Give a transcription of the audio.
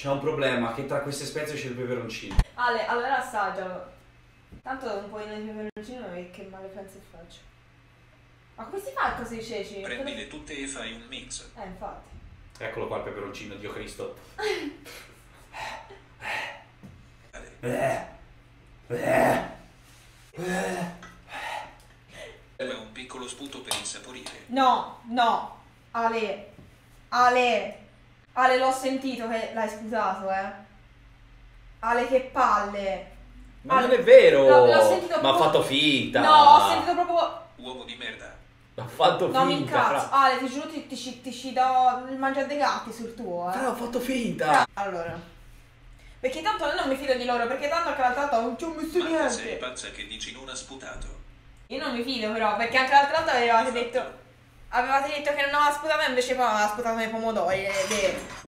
C'è un problema, che tra queste spezie c'è il peperoncino. Ale, allora assaggialo. Tanto un po' di peperoncino e che male pensi e faccio. Ma come si fa il coso di ceci? Prendile tutte e fai un mix. Eh, infatti. Eccolo qua il peperoncino, Dio Cristo. Ale, Eh, è un piccolo spunto per insaporire. No, no. Ale. Ale. Ale, l'ho sentito che l'hai sputato, eh. Ale, che palle. Ma Ale, non è vero! l'ho- l'ho sentito Ma ha proprio- fatto finta! No, ho sentito proprio... Uomo di merda. Ha fatto No, mi finta! incazzo. fra. Ale, ti giuro, ti, ti, ci- ti ci do il mangiare dei gatti sul tuo, eh. Fra, ho fatto finta! Allora. Perché tanto io non mi fido di loro, perché tanto anche l'altra volta non ci ho messo Ma sei niente. pazza che dici non ha sputato. Io non mi fido però, perché anche l'altra volta avevate detto... Avevate detto che non aveva sputato e invece poi aveva sputato nei pomodori, è vero.